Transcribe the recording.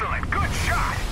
Excellent. Good shot.